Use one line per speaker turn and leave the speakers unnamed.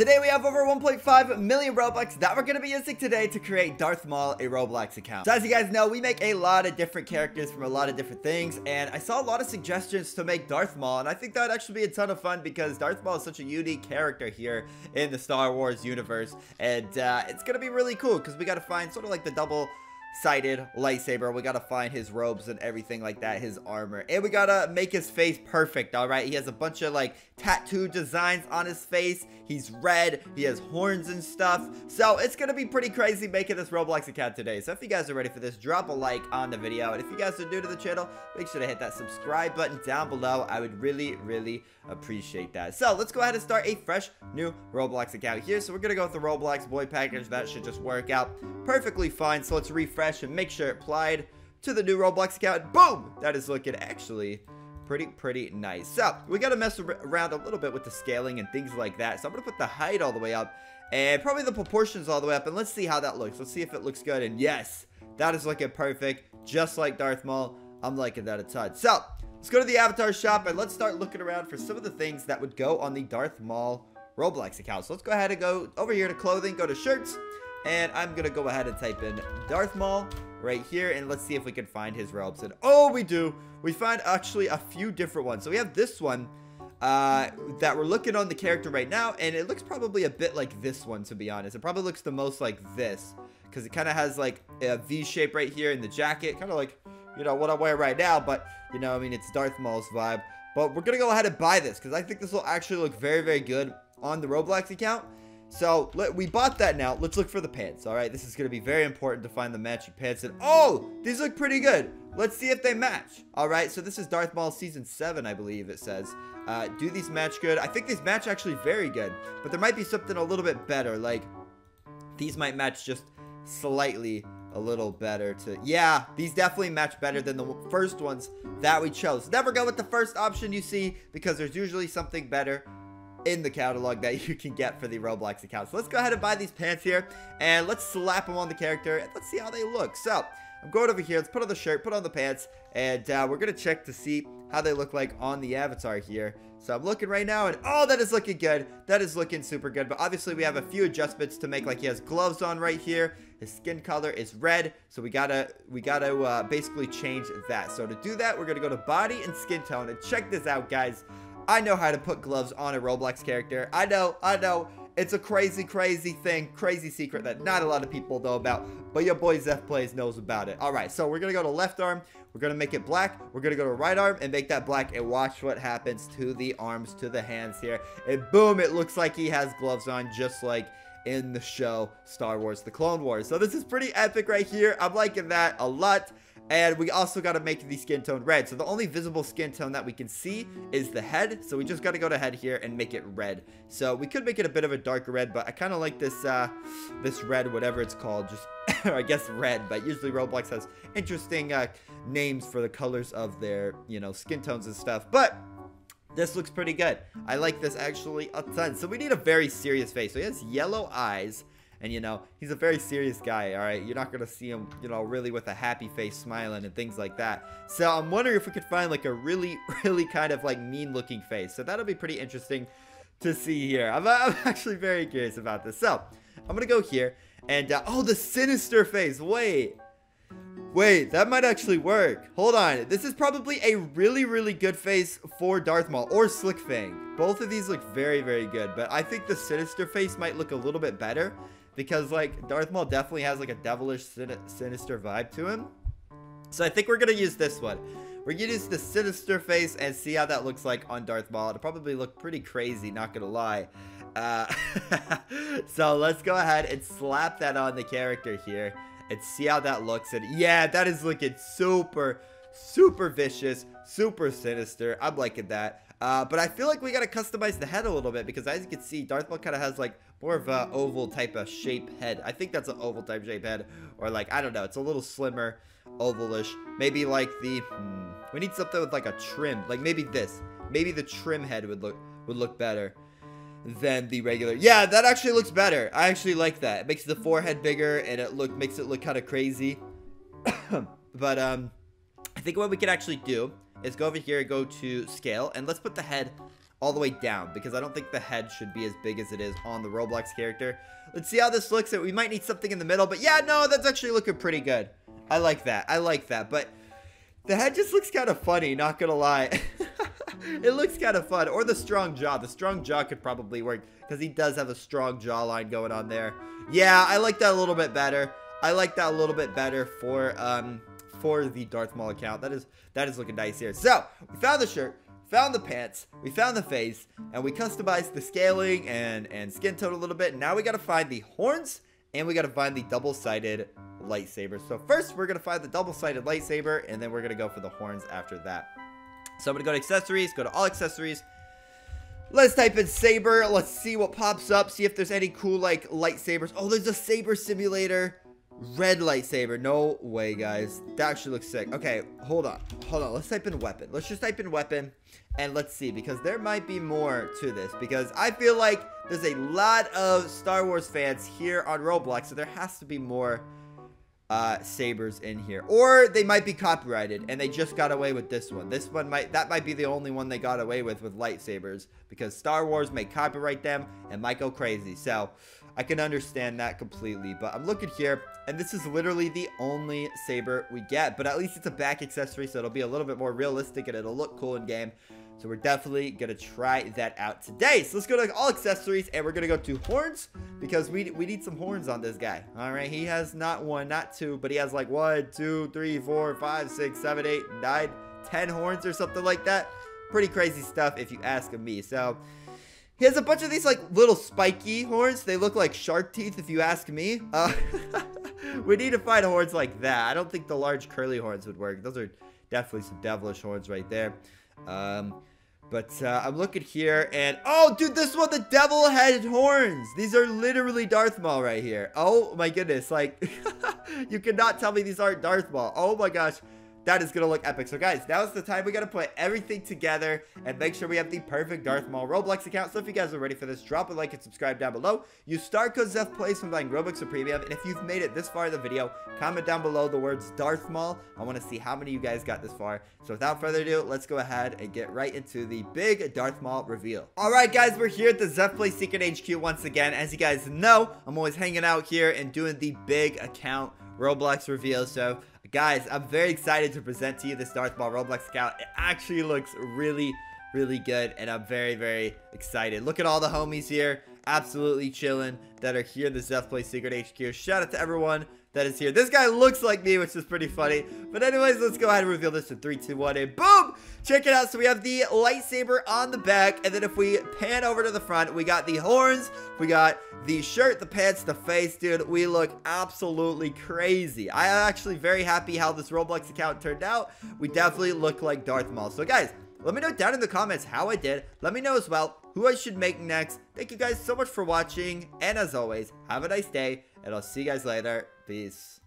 Today we have over 1.5 million Robux that we're going to be using today to create Darth Maul a Roblox account. So as you guys know, we make a lot of different characters from a lot of different things, and I saw a lot of suggestions to make Darth Maul, and I think that would actually be a ton of fun because Darth Maul is such a unique character here in the Star Wars universe, and uh, it's going to be really cool because we got to find sort of like the double sighted lightsaber. We gotta find his robes and everything like that, his armor. And we gotta make his face perfect, alright? He has a bunch of like tattoo designs on his face. He's red, he has horns and stuff. So it's gonna be pretty crazy making this Roblox account today. So if you guys are ready for this, drop a like on the video. And if you guys are new to the channel, make sure to hit that subscribe button down below. I would really, really appreciate that. So let's go ahead and start a fresh new Roblox account here. So we're gonna go with the Roblox boy package. That should just work out perfectly fine. So let's refresh refresh and make sure it applied to the new Roblox account. Boom! That is looking actually pretty, pretty nice. So, we got to mess around a little bit with the scaling and things like that. So, I'm to put the height all the way up and probably the proportions all the way up. And let's see how that looks. Let's see if it looks good. And yes, that is looking perfect. Just like Darth Maul. I'm liking that a ton. So, let's go to the avatar shop and let's start looking around for some of the things that would go on the Darth Maul Roblox account. So, let's go ahead and go over here to clothing, go to shirts. And I'm going to go ahead and type in Darth Maul right here. And let's see if we can find his robes. And oh, we do. We find actually a few different ones. So we have this one uh, that we're looking on the character right now. And it looks probably a bit like this one, to be honest. It probably looks the most like this. Because it kind of has like a V shape right here in the jacket. Kind of like, you know, what I wear right now. But, you know, I mean, it's Darth Maul's vibe. But we're going to go ahead and buy this. Because I think this will actually look very, very good on the Roblox account. So, let, we bought that now. Let's look for the pants, all right? This is going to be very important to find the matching pants. And, oh, these look pretty good. Let's see if they match. All right, so this is Darth Maul Season 7, I believe it says. Uh, do these match good? I think these match actually very good. But there might be something a little bit better. Like, these might match just slightly a little better to yeah these definitely match better than the first ones that we chose never go with the first option you see because there's usually something better in the catalog that you can get for the Roblox account. So let's go ahead and buy these pants here, and let's slap them on the character, and let's see how they look. So, I'm going over here, let's put on the shirt, put on the pants, and uh, we're going to check to see how they look like on the avatar here. So I'm looking right now, and oh, that is looking good. That is looking super good, but obviously we have a few adjustments to make, like he has gloves on right here. His skin color is red, so we gotta, we gotta uh, basically change that. So to do that, we're gonna go to body and skin tone, and check this out, guys. I know how to put gloves on a Roblox character. I know, I know. It's a crazy, crazy thing, crazy secret that not a lot of people know about, but your boy Zeph Plays knows about it. All right, so we're to go to left arm. We're to make it black. We're to go to right arm and make that black and watch what happens to the arms, to the hands here. And boom, it looks like he has gloves on just like in the show Star Wars The Clone Wars. So this is pretty epic right here. I'm liking that a lot. And we also got to make the skin tone red. So the only visible skin tone that we can see is the head. So we just got to go to head here and make it red. So we could make it a bit of a darker red, but I kind of like this uh, this red, whatever it's called. Just, I guess red, but usually Roblox has interesting uh, names for the colors of their, you know, skin tones and stuff. But this looks pretty good. I like this actually a ton. So we need a very serious face. So he has yellow eyes. And, you know, he's a very serious guy, all right? You're not to see him, you know, really with a happy face smiling and things like that. So I'm wondering if we could find, like, a really, really kind of, like, mean-looking face. So that'll be pretty interesting to see here. I'm, I'm actually very curious about this. So I'm to go here. And, uh, oh, the sinister face. Wait. Wait, that might actually work. Hold on. This is probably a really, really good face for Darth Maul or Slick Fang. Both of these look very, very good, but I think the Sinister face might look a little bit better because like Darth Maul definitely has like a devilish sin sinister vibe to him. So I think we're gonna use this one. We're gonna use the sinister face and see how that looks like on Darth Maul. It'll probably look pretty crazy, not gonna lie. Uh, so let's go ahead and slap that on the character here and see how that looks. And yeah, that is looking super, super vicious, super sinister. I'm liking that. Uh, but I feel like we gotta customize the head a little bit because as you can see, Darth Maul kind of has like more of a oval type of shape head. I think that's an oval type shape head, or like I don't know, it's a little slimmer, ovalish. Maybe like the hmm, we need something with like a trim, like maybe this. Maybe the trim head would look would look better than the regular. Yeah, that actually looks better. I actually like that. It makes the forehead bigger and it look makes it look kind of crazy. but um, I think what we could actually do is go over here, go to scale, and let's put the head all the way down because I don't think the head should be as big as it is on the Roblox character. Let's see how this looks. We might need something in the middle, but yeah, no, that's actually looking pretty good. I like that. I like that, but the head just looks kind of funny, not gonna lie. it looks kind of fun. Or the strong jaw. The strong jaw could probably work because he does have a strong jawline going on there. Yeah, I like that a little bit better. I like that a little bit better for um for the Darth Maul account. That is that is looking nice here. So we found the shirt, found the pants, we found the face, and we customized the scaling and and skin tone a little bit. Now we gotta find the horns and we gotta find the double-sided lightsaber. So first we're gonna find the double-sided lightsaber, and then we're gonna go for the horns after that. So I'm gonna go to accessories, go to all accessories. Let's type in saber. Let's see what pops up. See if there's any cool like lightsabers. Oh, there's a saber simulator. Red lightsaber. No way, guys. That actually looks sick. Okay, hold on. Hold on. Let's type in weapon. Let's just type in weapon. And let's see. Because there might be more to this. Because I feel like there's a lot of Star Wars fans here on Roblox. So there has to be more uh, sabers in here. Or they might be copyrighted and they just got away with this one. This one might, that might be the only one they got away with with lightsabers because Star Wars may copyright them and might go crazy. So I can understand that completely. But I'm looking here and this is literally the only saber we get. But at least it's a back accessory so it'll be a little bit more realistic and it'll look cool in game. So we're definitely going to try that out today. So let's go to all accessories and we're going to go to horns because we, we need some horns on this guy. All right. He has not one, not two, but he has like one, two, three, four, five, six, seven, eight, nine, ten horns or something like that. Pretty crazy stuff if you ask me. So he has a bunch of these like little spiky horns. They look like shark teeth if you ask me. Uh, we need to find horns like that. I don't think the large curly horns would work. Those are definitely some devilish horns right there. Um, but uh, I'm looking here and oh, dude, this one, the devil-headed horns. These are literally Darth Maul right here. Oh my goodness, like you cannot tell me these aren't Darth Maul. Oh my gosh. That is going to look epic. So guys, now is the time we got to put everything together and make sure we have the perfect Darth Maul Roblox account. So if you guys are ready for this, drop a like and subscribe down below. Use star code ZephPlays when buying Robux or Premium. And if you've made it this far in the video, comment down below the words Darth Maul. I want to see how many of you guys got this far. So without further ado, let's go ahead and get right into the big Darth Maul reveal. Alright guys, we're here at the ZephPlays Secret HQ once again. As you guys know, I'm always hanging out here and doing the big account Roblox reveal. So Guys, I'm very excited to present to you this Darth Maul Roblox account. It actually looks really, really good, and I'm very, very excited. Look at all the homies here, absolutely chilling, that are here in the ZephPlays Secret HQ. Shout out to everyone that is here. This guy looks like me, which is pretty funny. But anyways, let's go ahead and reveal this in 3, 2, 1, and boom! Check it out. So we have the lightsaber on the back, and then if we pan over to the front, we got the horns, we got the shirt, the pants, the face. Dude, we look absolutely crazy. I am actually very happy how this Roblox account turned out. We definitely look like Darth Maul. So guys, let me know down in the comments how I did. Let me know as well who I should make next. Thank you guys so much for watching. And as always, have a nice day. And I'll see you guys later. Peace.